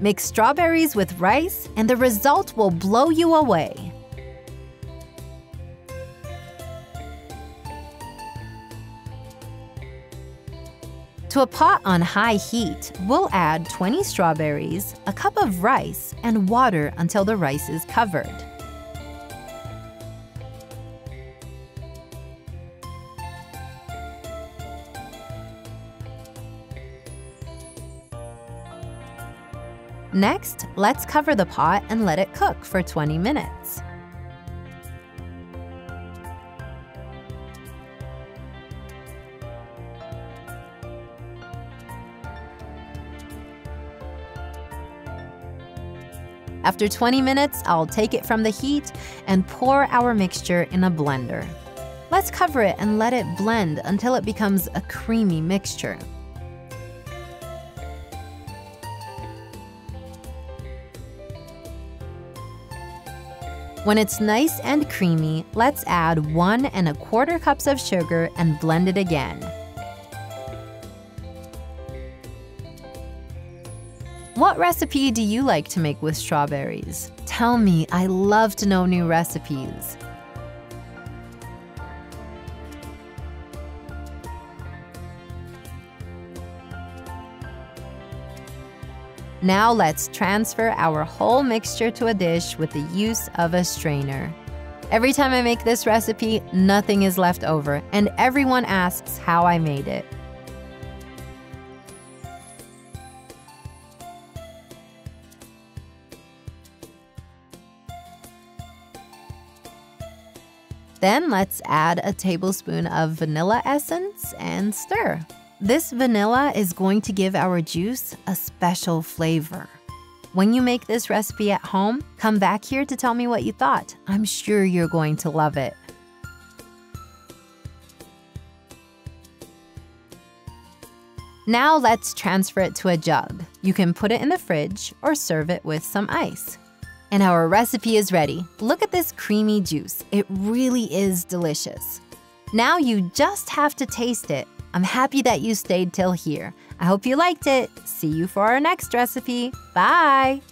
Mix strawberries with rice, and the result will blow you away. To a pot on high heat, we'll add 20 strawberries, a cup of rice, and water until the rice is covered. Next, let's cover the pot and let it cook for 20 minutes. After 20 minutes, I'll take it from the heat and pour our mixture in a blender. Let's cover it and let it blend until it becomes a creamy mixture. When it's nice and creamy, let's add one and a quarter cups of sugar and blend it again. What recipe do you like to make with strawberries? Tell me, I love to know new recipes. Now let's transfer our whole mixture to a dish with the use of a strainer. Every time I make this recipe, nothing is left over, and everyone asks how I made it. Then let's add a tablespoon of vanilla essence and stir. This vanilla is going to give our juice a special flavor. When you make this recipe at home, come back here to tell me what you thought. I'm sure you're going to love it. Now let's transfer it to a jug. You can put it in the fridge or serve it with some ice. And our recipe is ready. Look at this creamy juice. It really is delicious. Now you just have to taste it. I'm happy that you stayed till here. I hope you liked it. See you for our next recipe. Bye!